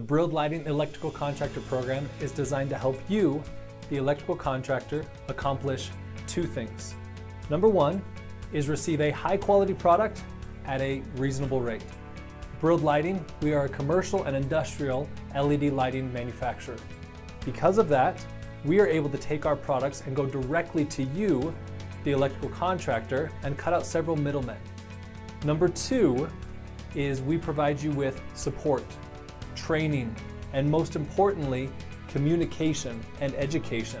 The Brilled Lighting Electrical Contractor Program is designed to help you, the electrical contractor, accomplish two things. Number one is receive a high quality product at a reasonable rate. Brilled Lighting, we are a commercial and industrial LED lighting manufacturer. Because of that, we are able to take our products and go directly to you, the electrical contractor, and cut out several middlemen. Number two is we provide you with support, training, and most importantly, communication and education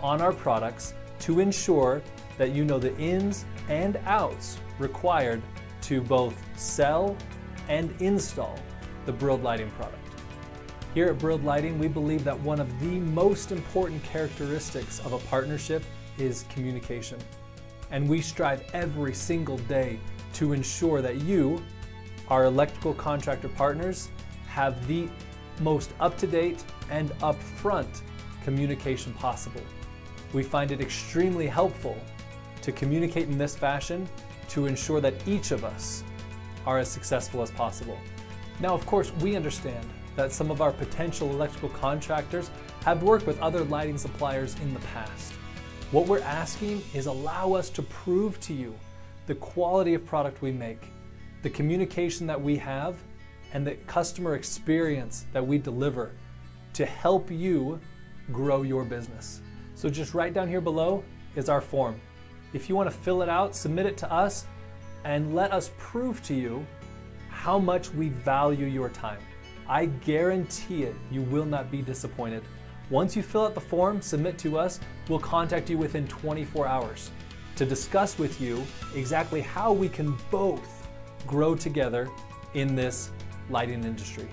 on our products to ensure that you know the ins and outs required to both sell and install the Brilled Lighting product. Here at Brilled Lighting, we believe that one of the most important characteristics of a partnership is communication. And we strive every single day to ensure that you, our electrical contractor partners, have the most up-to-date and upfront communication possible. We find it extremely helpful to communicate in this fashion to ensure that each of us are as successful as possible. Now, of course, we understand that some of our potential electrical contractors have worked with other lighting suppliers in the past. What we're asking is allow us to prove to you the quality of product we make, the communication that we have, and the customer experience that we deliver to help you grow your business. So just right down here below is our form. If you want to fill it out, submit it to us and let us prove to you how much we value your time. I guarantee it, you will not be disappointed. Once you fill out the form, submit to us, we'll contact you within 24 hours to discuss with you exactly how we can both grow together in this lighting industry.